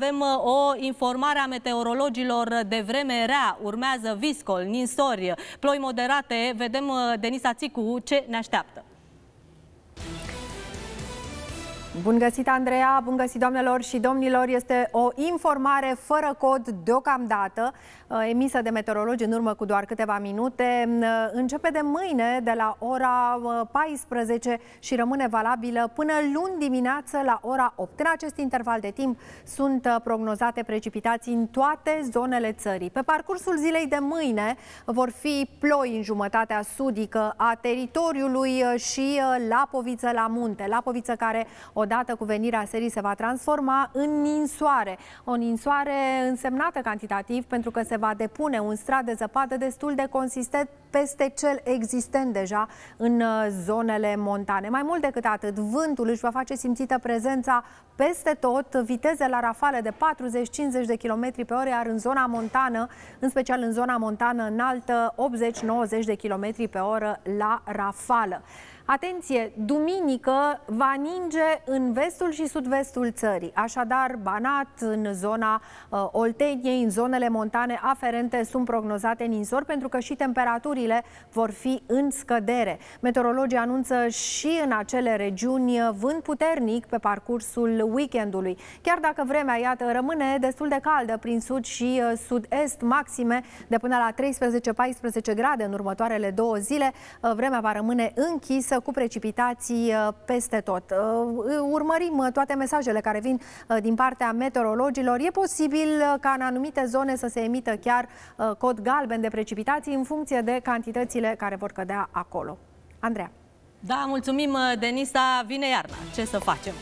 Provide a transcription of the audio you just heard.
avem uh, o informare a meteorologilor de vreme rea. Urmează viscol, ninsori, ploi moderate. Vedem, uh, Denisa Țicu, ce ne așteaptă. Bun găsit, Andreea! Bun găsit, doamnelor și domnilor! Este o informare fără cod deocamdată, uh, emisă de meteorologi în urmă cu doar câteva minute. Uh, începe de mâine, de la ora 14 uh, și rămâne valabilă până luni dimineață la ora 8. În acest interval de timp sunt prognozate precipitații în toate zonele țării. Pe parcursul zilei de mâine vor fi ploi în jumătatea sudică a teritoriului și Lapoviță la munte. Lapoviță care odată cu venirea serii se va transforma în ninsoare. O ninsoare însemnată cantitativ pentru că se va depune un strat de zăpadă destul de consistent peste cel existent deja în uh, zonele montane. Mai mult decât atât, vântul își va face simțită prezența peste tot, viteze la rafale de 40-50 de km pe oră, iar în zona montană, în special în zona montană înaltă, 80-90 de km pe oră la rafală. Atenție, duminică va ninge în vestul și sud-vestul țării, așadar Banat, în zona uh, Olteniei, în zonele montane aferente sunt prognozate ninsori pentru că și temperaturile vor fi în scădere. Meteorologii anunță și în acele regiuni vânt puternic pe parcursul weekendului. Chiar dacă vremea, iată, rămâne destul de caldă prin sud și uh, sud-est, maxime de până la 13-14 grade în următoarele două zile, uh, vremea va rămâne închisă cu precipitații uh, peste tot. Uh, urmărim uh, toate mesajele care vin din partea meteorologilor. E posibil ca în anumite zone să se emită chiar cod galben de precipitații în funcție de cantitățile care vor cădea acolo. Andreea. Da, mulțumim, Denisa. Vine iarna. Ce să facem?